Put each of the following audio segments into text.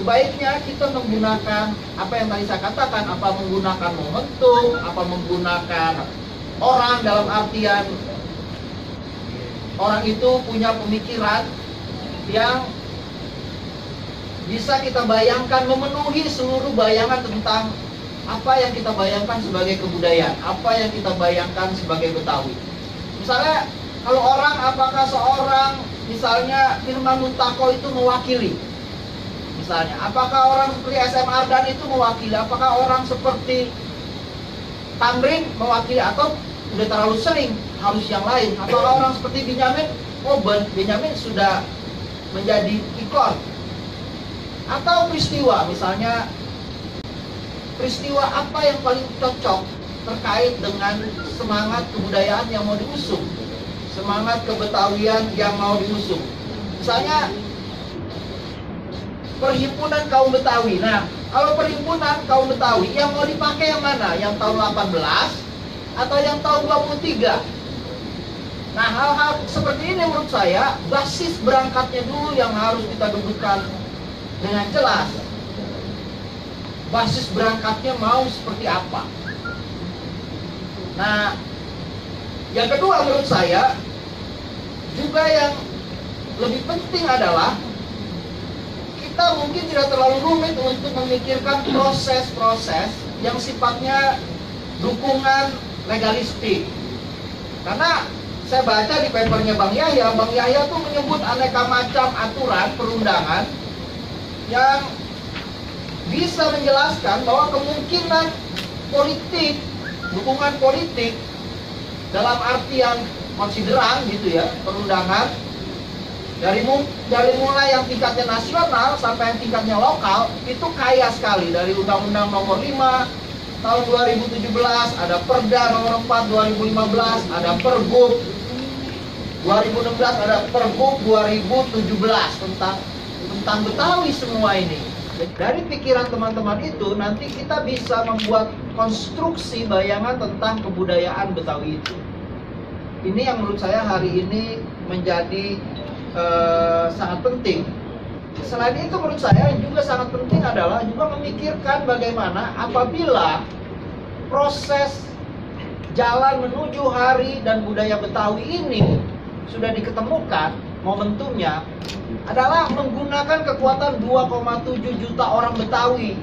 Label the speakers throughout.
Speaker 1: sebaiknya kita menggunakan apa yang tadi saya katakan, apa menggunakan momentum, apa menggunakan orang dalam artian orang itu punya pemikiran yang bisa kita bayangkan memenuhi seluruh bayangan tentang apa yang kita bayangkan sebagai kebudayaan, apa yang kita bayangkan sebagai Betawi. Misalnya kalau orang apakah seorang misalnya Firman Mutako itu mewakili misalnya apakah orang seperti SM Ardan itu mewakili? Apakah orang seperti Tamrin mewakili? Atau udah terlalu sering harus yang lain? Apakah orang seperti Benjamin oh Benjamin sudah menjadi ikon. Atau peristiwa misalnya peristiwa apa yang paling cocok terkait dengan semangat kebudayaan yang mau diusung? Semangat kebetawian yang mau diusung? Misalnya perhimpunan kaum Betawi. Nah, kalau perhimpunan kaum Betawi yang mau dipakai yang mana? Yang tahun 18 atau yang tahun 23? Nah, hal-hal seperti ini menurut saya basis berangkatnya dulu yang harus kita dudukkan dengan jelas. Basis berangkatnya mau seperti apa? Nah, yang kedua menurut saya juga yang lebih penting adalah kita mungkin tidak terlalu rumit untuk memikirkan proses-proses yang sifatnya dukungan legalistik. Karena saya baca di papernya Bang Yahya, Bang Yahya tuh menyebut aneka macam aturan perundangan yang bisa menjelaskan bahwa kemungkinan politik, dukungan politik dalam artian konsideran gitu ya, perundangan dari dari mulai yang tingkatnya nasional sampai yang tingkatnya lokal itu kaya sekali. Dari Undang-Undang Nomor 5 tahun 2017 ada Perda Nomor 4 2015 ada Pergub. 2016 ada Pergub 2017 tentang tentang Betawi semua ini. Dari pikiran teman-teman itu nanti kita bisa membuat konstruksi bayangan tentang kebudayaan Betawi itu. Ini yang menurut saya hari ini menjadi Eh, sangat penting. Selain itu menurut saya juga sangat penting adalah juga memikirkan bagaimana apabila proses jalan menuju hari dan budaya Betawi ini sudah diketemukan momentumnya adalah menggunakan kekuatan 2,7 juta orang Betawi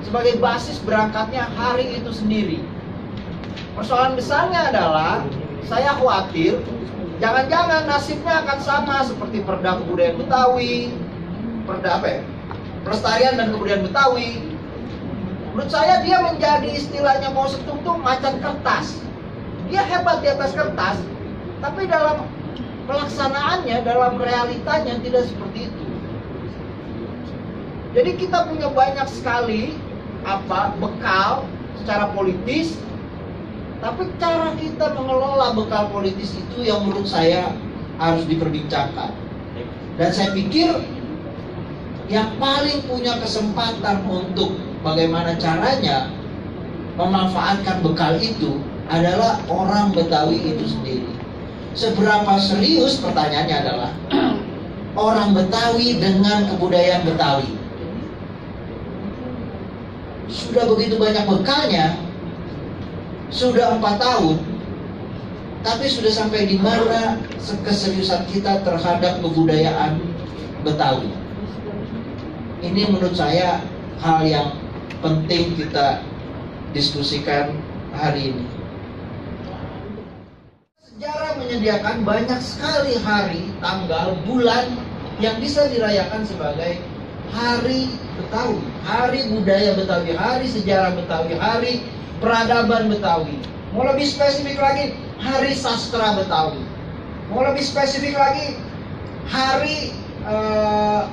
Speaker 1: sebagai basis berangkatnya hari itu sendiri. Persoalan besarnya adalah saya khawatir Jangan-jangan nasibnya akan sama seperti perda kebudayaan Betawi, perda apa ya? Pelestarian dan kebudayaan Betawi. Menurut saya dia menjadi istilahnya mau setung macan kertas. Dia hebat di atas kertas, tapi dalam pelaksanaannya, dalam realitanya tidak seperti itu. Jadi kita punya banyak sekali apa bekal secara politis tapi cara kita mengelola bekal politis itu yang menurut saya harus diperbincangkan. Dan saya pikir yang paling punya kesempatan untuk bagaimana caranya memanfaatkan bekal itu adalah orang Betawi itu sendiri. Seberapa serius pertanyaannya adalah orang Betawi dengan kebudayaan Betawi. Sudah begitu banyak bekalnya, sudah empat tahun tapi sudah sampai di mana keseriusan kita terhadap kebudayaan Betawi? Ini menurut saya hal yang penting kita diskusikan hari ini. Sejarah menyediakan banyak sekali hari, tanggal, bulan yang bisa dirayakan sebagai hari Betawi, hari budaya Betawi, hari sejarah Betawi, hari peradaban Betawi. Mau lebih spesifik lagi, Hari Sastra Betawi. Mau lebih spesifik lagi, Hari uh,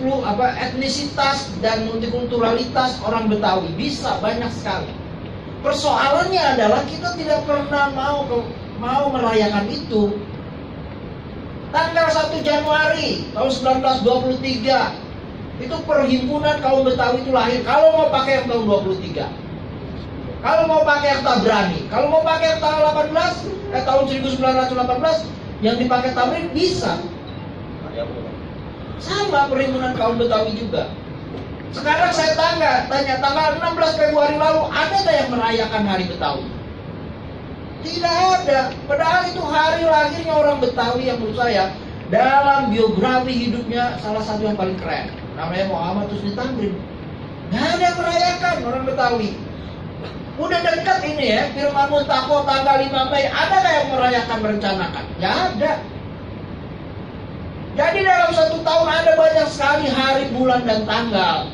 Speaker 1: apa etnisitas dan multikulturalitas orang Betawi bisa banyak sekali. Persoalannya adalah kita tidak pernah mau mau merayakan itu. Tanggal 1 Januari tahun 1923 itu perhimpunan kaum Betawi itu lahir. Kalau mau pakai yang tahun 23. Kalau mau pakai yang tak berani. Kalau mau pakai yang tahun 18, eh tahun 1918 yang dipakai Tamrin bisa. Sama perhimpunan kaum Betawi juga. Sekarang saya tanya, tanya tanggal 16 Februari lalu ada nggak yang merayakan Hari Betawi? Tidak ada. Padahal itu hari lahirnya orang Betawi yang menurut saya dalam biografi hidupnya salah satu yang paling keren. Namanya Muhammad Husni Tamrin. Nggak ada yang merayakan orang Betawi. Udah dekat ini ya, firman Muntako tanggal 5 Mei. Ada nggak yang merayakan merencanakan? Nggak ada. Jadi dalam satu tahun ada banyak sekali hari, bulan, dan tanggal.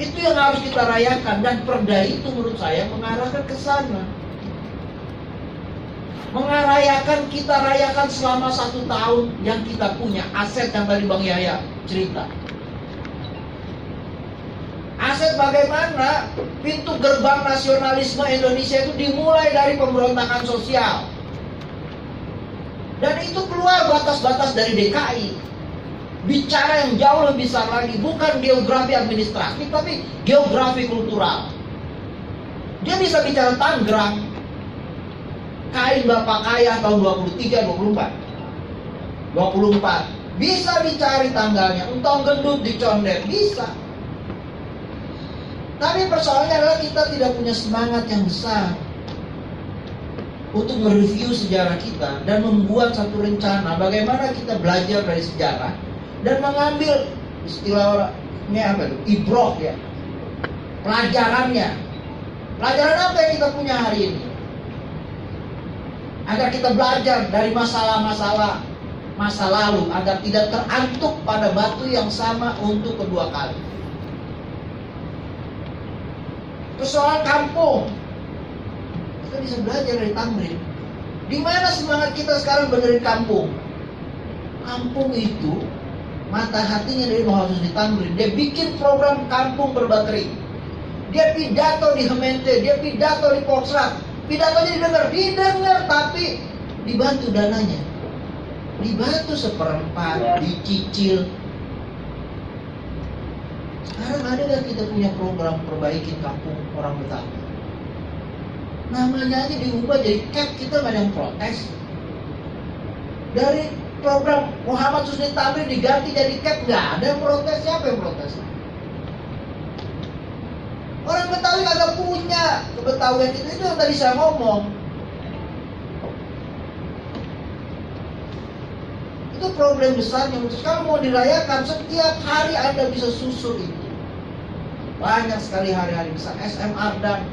Speaker 1: Itu yang harus kita rayakan dan perda itu menurut saya mengarahkan ke sana. Mengarayakan kita rayakan selama satu tahun yang kita punya aset yang tadi Bang Yaya cerita. Aset bagaimana pintu gerbang nasionalisme Indonesia itu dimulai dari pemberontakan sosial. Dan itu keluar batas-batas dari DKI. Bicara yang jauh lebih besar lagi, bukan geografi administratif, tapi geografi kultural. Dia bisa bicara Tangerang, kain Bapak Kaya tahun 23, 24. 24. Bisa dicari tanggalnya, entong gendut di condet, bisa. Tapi persoalannya adalah kita tidak punya semangat yang besar untuk mereview sejarah kita dan membuat satu rencana bagaimana kita belajar dari sejarah dan mengambil istilah ini apa itu ibroh ya pelajarannya pelajaran apa yang kita punya hari ini agar kita belajar dari masalah-masalah masa lalu agar tidak terantuk pada batu yang sama untuk kedua kali persoalan kampung kita bisa belajar dari Tamrin. Di mana semangat kita sekarang benerin kampung? Kampung itu mata hatinya dari Muhammad di Tamrin. Dia bikin program kampung berbaterai. Dia pidato di Hemente, dia pidato di Poksrat. Pidatonya didengar, didengar tapi dibantu dananya. Dibantu seperempat, dicicil. Sekarang ada nggak kita punya program perbaikin kampung orang Betawi? namanya aja diubah jadi cap kita nggak ada yang protes dari program Muhammad Susni Tamrin diganti jadi cap nggak ada yang protes siapa yang protes orang punya kebetawian itu itu yang tadi saya ngomong itu problem besarnya kalau mau dirayakan setiap hari anda bisa susul itu banyak sekali hari-hari besar SMR dan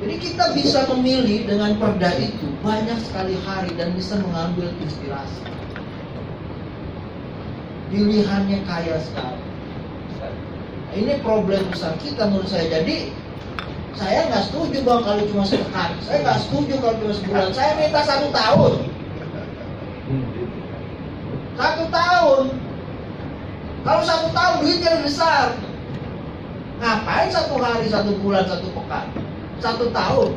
Speaker 1: jadi kita bisa memilih dengan perda itu banyak sekali hari dan bisa mengambil inspirasi. Pilihannya kaya sekali. Ini problem besar kita menurut saya. Jadi saya nggak setuju bang kalau cuma sepekan. Saya nggak setuju kalau cuma sebulan. Saya minta satu tahun. Satu tahun. Kalau satu tahun duitnya lebih besar. Ngapain satu hari, satu bulan, satu pekan? satu tahun.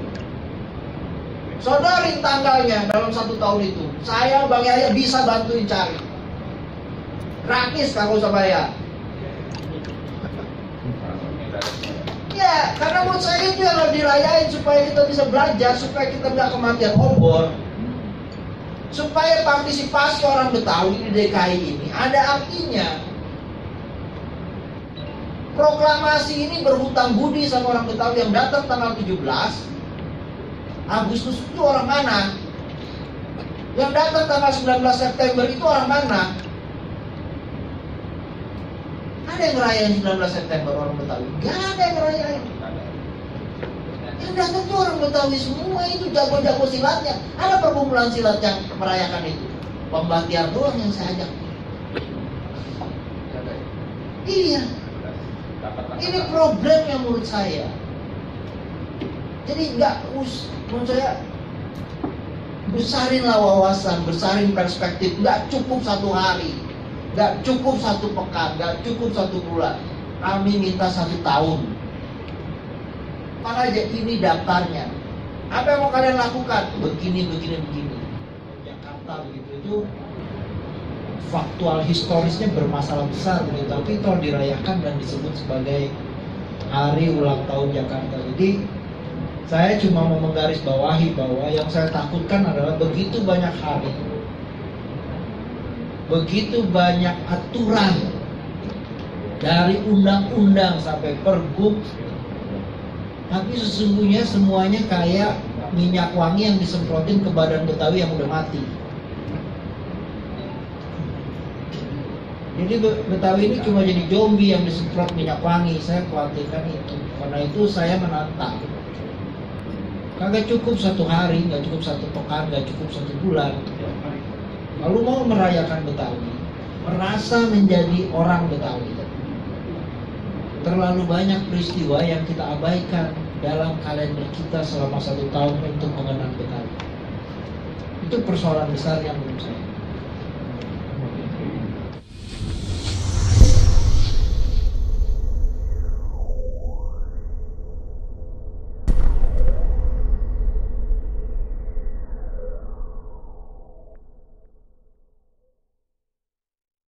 Speaker 1: Sodorin tanggalnya dalam satu tahun itu. Saya Bang Yaya bisa bantuin cari. Gratis kalau usah bayar. Ya, karena menurut saya itu yang harus dirayain supaya kita bisa belajar, supaya kita nggak kematian obor. Supaya partisipasi orang Betawi di DKI ini ada artinya proklamasi ini berhutang budi sama orang Betawi yang datang tanggal 17 Agustus itu orang mana? Yang datang tanggal 19 September itu orang mana? Ada yang ngerayain 19 September orang Betawi? Gak ada yang ngerayain. Yang datang itu orang Betawi semua itu jago-jago silatnya. Ada perkumpulan silat yang merayakan itu. Pembatiar doang yang saya ajak. Iya. Ini problem yang menurut saya. Jadi nggak us, menurut saya besarinlah wawasan, besarin perspektif. Nggak cukup satu hari, nggak cukup satu pekan, nggak cukup satu bulan. Kami minta satu tahun. Mana aja ini daftarnya. Apa yang mau kalian lakukan? Begini, begini, begini. Jakarta begitu itu faktual historisnya bermasalah besar gitu. tapi itu dirayakan dan disebut sebagai hari ulang tahun Jakarta jadi saya cuma mau menggarisbawahi bahwa yang saya takutkan adalah begitu banyak hari
Speaker 2: begitu banyak aturan dari undang-undang sampai pergub tapi sesungguhnya semuanya kayak minyak wangi yang disemprotin ke badan Betawi yang udah mati. Jadi Betawi ini cuma jadi zombie yang disemprot minyak wangi. Saya khawatirkan itu. Karena itu saya menantang. Kagak cukup satu hari, nggak cukup satu pekan, nggak cukup satu bulan. Lalu mau merayakan Betawi, merasa menjadi orang Betawi. Terlalu banyak peristiwa yang kita abaikan dalam kalender kita selama satu tahun untuk mengenang Betawi. Itu persoalan besar yang menurut saya.